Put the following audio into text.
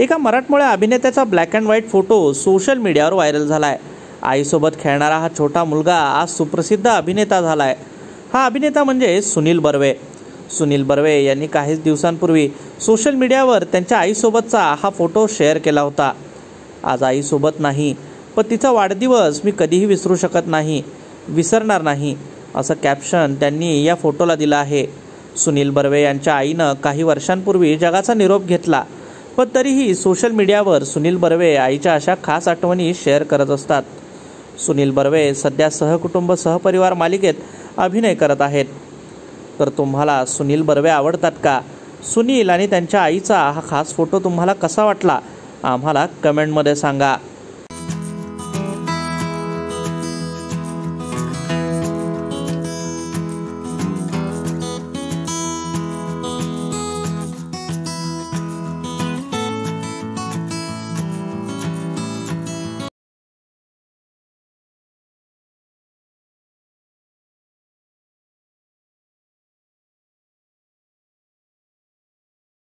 एका मराठमोळ्या अभिनेत्याचा black and white photo social मीडियावर व्हायरल झाला आहे आईसोबत खेळणारा हा छोटा मुलगा आज सुप्रसिद्ध अभिनेता झाला आहे हा अभिनेता म्हणजे सुनील बर्वे. सुनील बर्वे यांनी काहीच दिवसांपूर्वी सोशल मीडियावर त्यांच्या आईसोबतचा हा फोटो शेअर केला होता. आज आईसोबत नाही पण तिचा वाढदिवस मी कधीही विसरू शकत नाही विसरणार नाही असं कॅप्शन त्यांनी या फोटोला दिलं आहे. सुनील बर्वे यांच्या आईनं काही वर्षांपूर्वी जगाचा निरोप घेतला. पण तरीही सोशल मीडियावर सुनील बर्वे आईच्या अशा खास आठवणी शेअर करत असतात. सुनील बर्वे सध्या सहकुटुंब सहपरिवार मालिकेत अभिनय करत आहेत. तर तुम्हाला सुनील बर्वे आवडतात का? सुनील आणि त्यांच्या आईचा हा खास फोटो तुम्हाला कसा वाटला? आम्हाला कमेंटमध्ये सांगा.